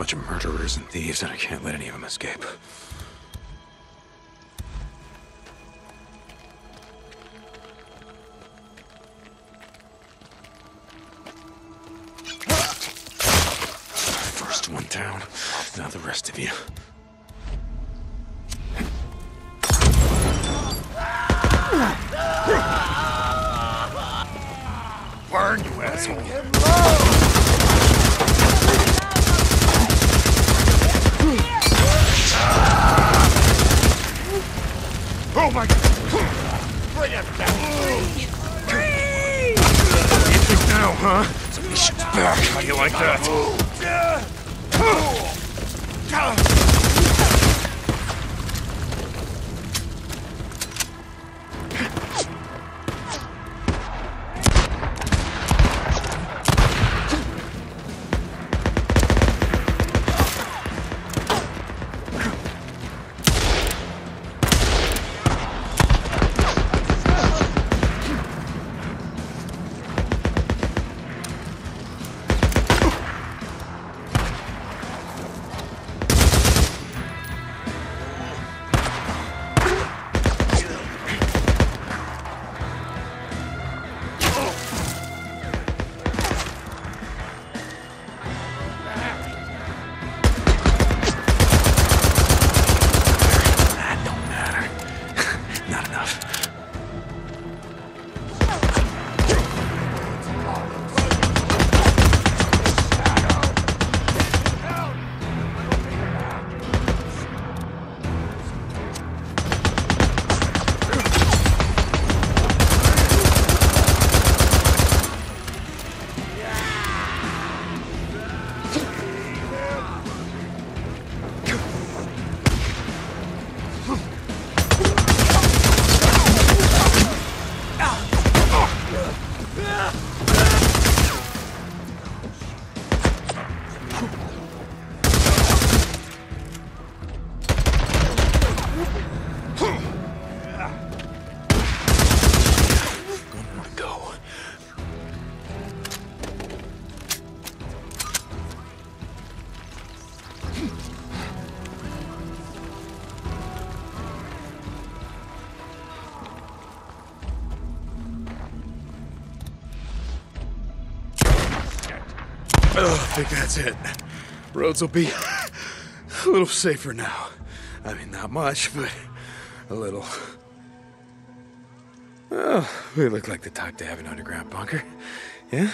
Bunch of murderers and thieves, and I can't let any of them escape. First one down, now the rest of you. Burn, you asshole! Oh my god! Right at that! What do you think now, huh? Somebody shoots back. How do you like? That Oh, I think that's it. Roads will be a little safer now. I mean, not much, but a little. Oh, we look like the type to have an underground bunker. Yeah?